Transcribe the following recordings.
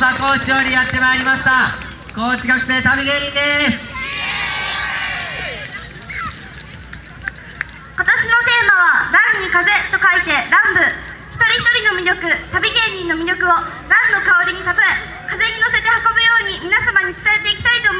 佐高知よりやってまいりました。高知学生旅芸人です。今年のテーマは「ランに風」と書いて「ラン部」一人一人の魅力旅芸人の魅力をランの香りに例え風に乗せて運ぶように皆様に伝えていきたいと思います。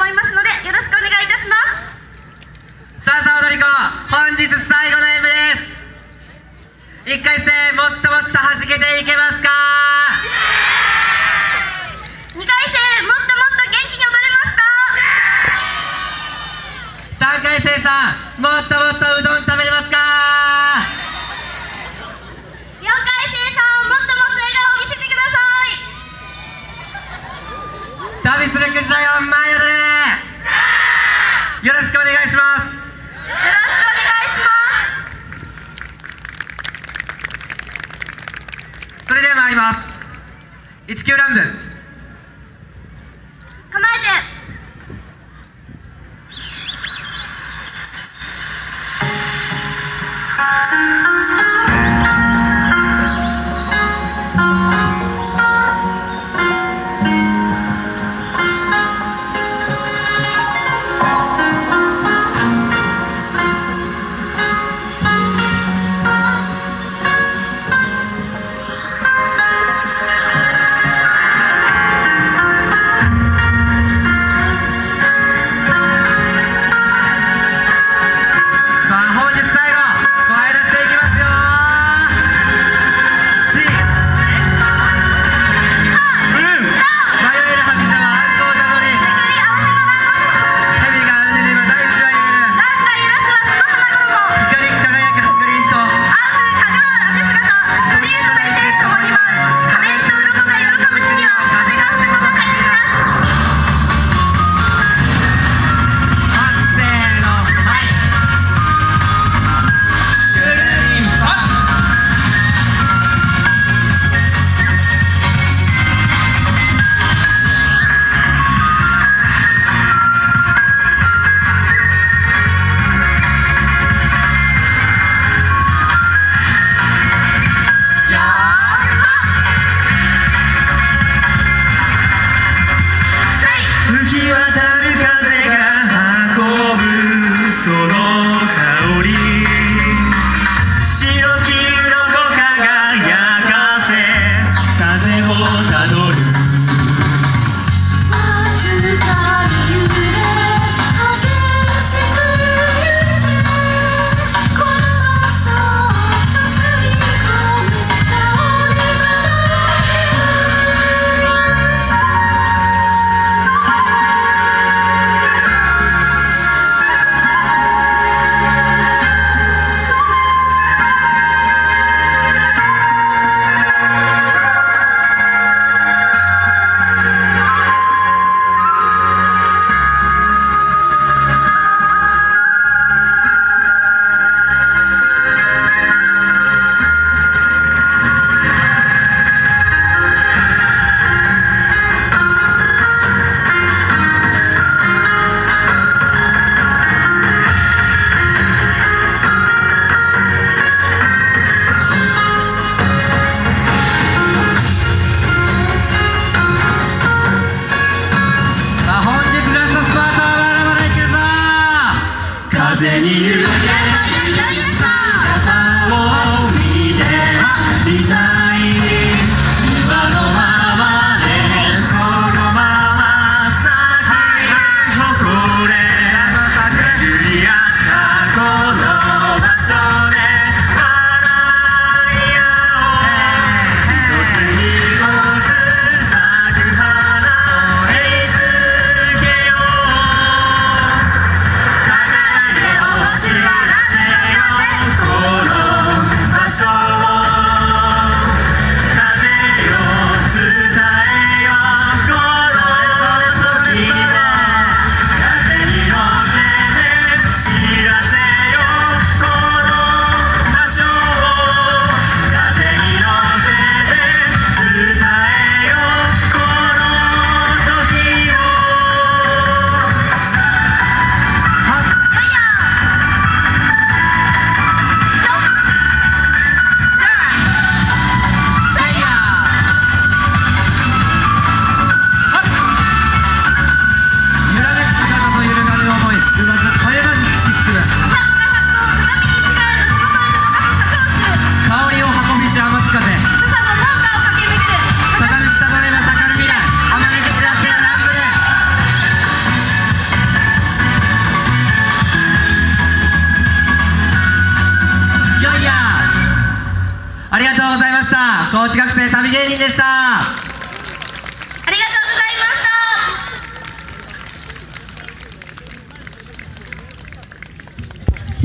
It's Kyurandar. 風に揺られました。高知学生旅芸人でした。